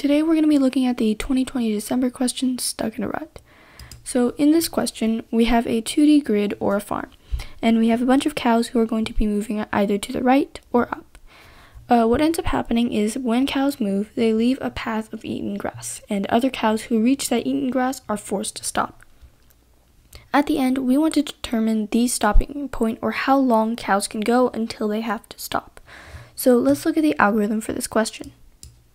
Today we're going to be looking at the 2020 December question, Stuck in a Rut. So in this question, we have a 2D grid or a farm, and we have a bunch of cows who are going to be moving either to the right or up. Uh, what ends up happening is when cows move, they leave a path of eaten grass, and other cows who reach that eaten grass are forced to stop. At the end, we want to determine the stopping point or how long cows can go until they have to stop. So let's look at the algorithm for this question.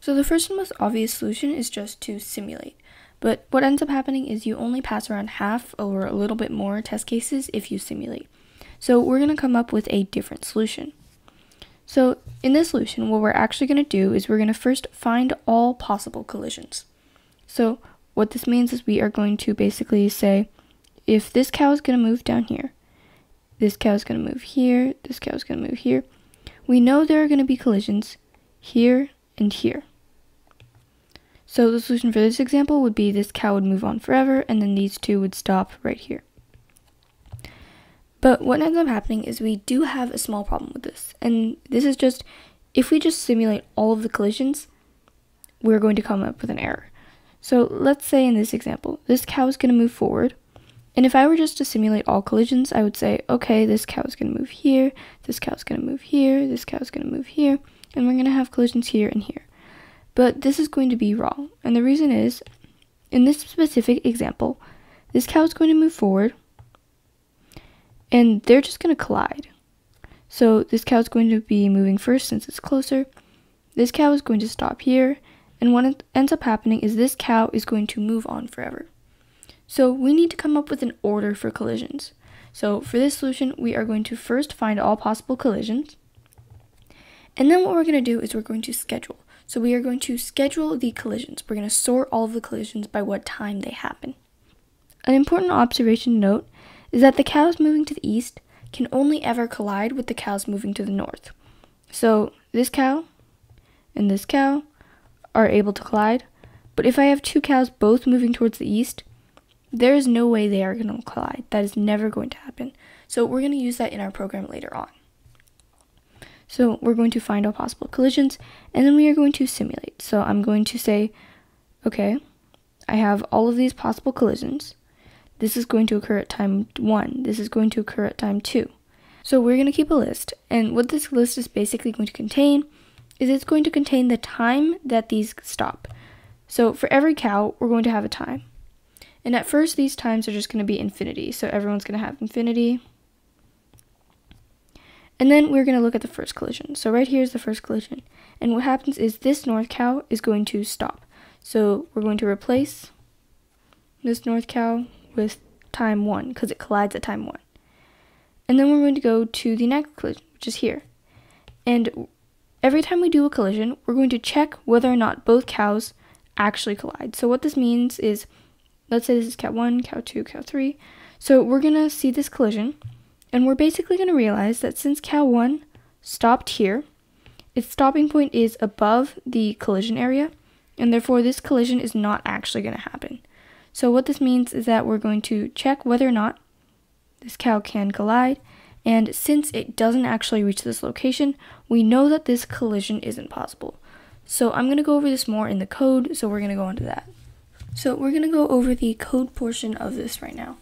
So the first and most obvious solution is just to simulate. But what ends up happening is you only pass around half or a little bit more test cases if you simulate. So we're going to come up with a different solution. So in this solution, what we're actually going to do is we're going to first find all possible collisions. So what this means is we are going to basically say, if this cow is going to move down here, this cow is going to move here, this cow is going to move here, we know there are going to be collisions here and here. So the solution for this example would be this cow would move on forever, and then these two would stop right here. But what ends up happening is we do have a small problem with this. And this is just, if we just simulate all of the collisions, we're going to come up with an error. So let's say in this example, this cow is going to move forward, and if I were just to simulate all collisions, I would say, okay, this cow is going to move here, this cow is going to move here, this cow is going to move here, and we're going to have collisions here and here. But this is going to be wrong. And the reason is, in this specific example, this cow is going to move forward, and they're just going to collide. So this cow is going to be moving first since it's closer. This cow is going to stop here, and what ends up happening is this cow is going to move on forever. So we need to come up with an order for collisions. So for this solution, we are going to first find all possible collisions. And then what we're going to do is we're going to schedule. So we are going to schedule the collisions. We're going to sort all of the collisions by what time they happen. An important observation note is that the cows moving to the east can only ever collide with the cows moving to the north. So this cow and this cow are able to collide, but if I have two cows both moving towards the east, there is no way they are going to collide. That is never going to happen. So we're going to use that in our program later on. So we're going to find all possible collisions, and then we are going to simulate. So I'm going to say, okay, I have all of these possible collisions. This is going to occur at time 1. This is going to occur at time 2. So we're going to keep a list, and what this list is basically going to contain is it's going to contain the time that these stop. So for every cow, we're going to have a time. And at first, these times are just going to be infinity. So everyone's going to have infinity. And then we're going to look at the first collision. So right here is the first collision. And what happens is this north cow is going to stop. So we're going to replace this north cow with time 1 because it collides at time 1. And then we're going to go to the next collision, which is here. And every time we do a collision, we're going to check whether or not both cows actually collide. So what this means is let's say this is cow 1, cow 2, cow 3. So we're going to see this collision, and we're basically going to realize that since cow 1 stopped here, its stopping point is above the collision area, and therefore this collision is not actually going to happen. So what this means is that we're going to check whether or not this cow can collide, and since it doesn't actually reach this location, we know that this collision isn't possible. So I'm going to go over this more in the code, so we're going to go on to that. So we're going to go over the code portion of this right now.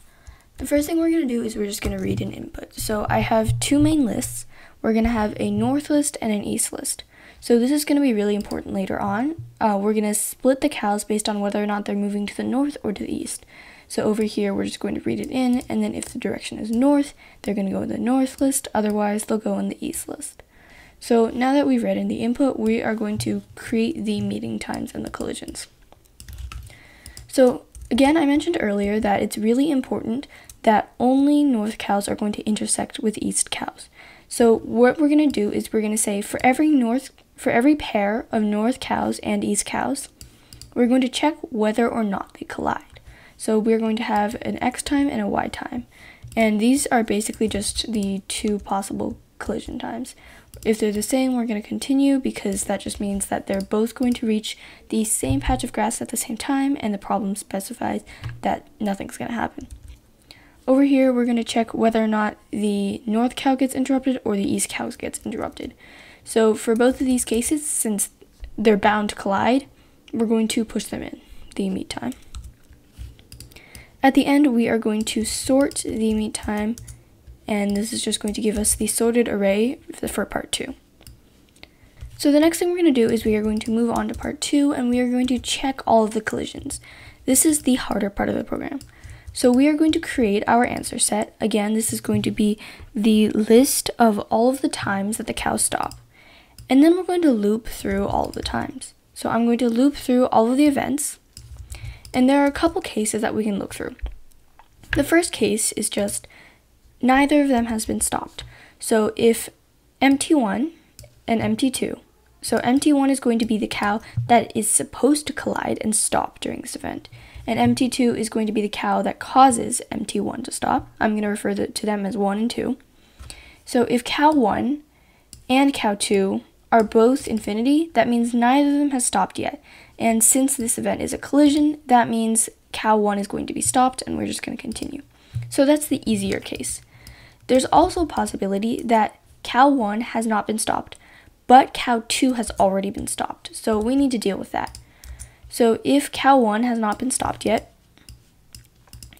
The first thing we're going to do is we're just going to read an input. So I have two main lists. We're going to have a north list and an east list. So this is going to be really important later on. Uh, we're going to split the cows based on whether or not they're moving to the north or to the east. So over here, we're just going to read it in, and then if the direction is north, they're going to go in the north list, otherwise they'll go in the east list. So now that we've read in the input, we are going to create the meeting times and the collisions. So again, I mentioned earlier that it's really important that only north cows are going to intersect with east cows. So what we're going to do is we're going to say for every north for every pair of north cows and east cows, we're going to check whether or not they collide. So we're going to have an x time and a y time. And these are basically just the two possible collision times. If they're the same, we're going to continue because that just means that they're both going to reach the same patch of grass at the same time and the problem specifies that nothing's going to happen. Over here, we're going to check whether or not the north cow gets interrupted or the east cow gets interrupted. So for both of these cases, since they're bound to collide, we're going to push them in the meet time. At the end, we are going to sort the meet time, and this is just going to give us the sorted array for part two. So the next thing we're going to do is we are going to move on to part two, and we are going to check all of the collisions. This is the harder part of the program. So we are going to create our answer set. Again, this is going to be the list of all of the times that the cows stop. And then we're going to loop through all of the times. So I'm going to loop through all of the events. And there are a couple cases that we can look through. The first case is just neither of them has been stopped. So if MT1 and MT2, so MT1 is going to be the cow that is supposed to collide and stop during this event and MT2 is going to be the cow that causes MT1 to stop. I'm going to refer to them as 1 and 2. So if cow 1 and cow 2 are both infinity, that means neither of them has stopped yet. And since this event is a collision, that means cow 1 is going to be stopped and we're just going to continue. So that's the easier case. There's also a possibility that cow 1 has not been stopped, but cow 2 has already been stopped. So we need to deal with that. So if cow 1 has not been stopped yet,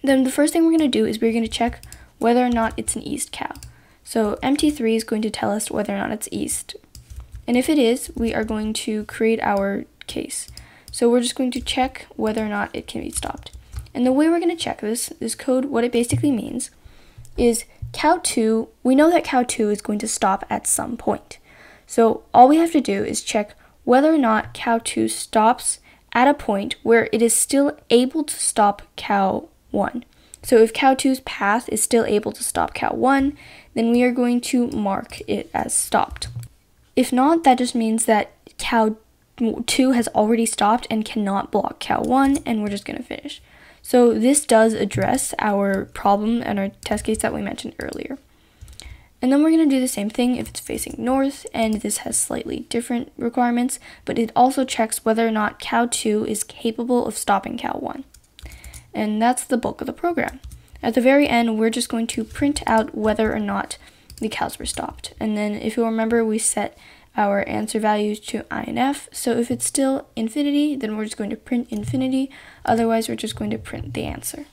then the first thing we're going to do is we're going to check whether or not it's an east cow. So MT3 is going to tell us whether or not it's east. And if it is, we are going to create our case. So we're just going to check whether or not it can be stopped. And the way we're going to check this, this code, what it basically means is cow 2, we know that cow 2 is going to stop at some point. So all we have to do is check whether or not cow 2 stops at a point where it is still able to stop cow 1. So if cow 2's path is still able to stop cow 1, then we are going to mark it as stopped. If not, that just means that cow 2 has already stopped and cannot block cow 1, and we're just going to finish. So this does address our problem and our test case that we mentioned earlier. And then we're going to do the same thing if it's facing north, and this has slightly different requirements, but it also checks whether or not cow 2 is capable of stopping cow 1. And that's the bulk of the program. At the very end, we're just going to print out whether or not the cows were stopped. And then if you'll remember, we set our answer values to INF. So if it's still infinity, then we're just going to print infinity. Otherwise, we're just going to print the answer.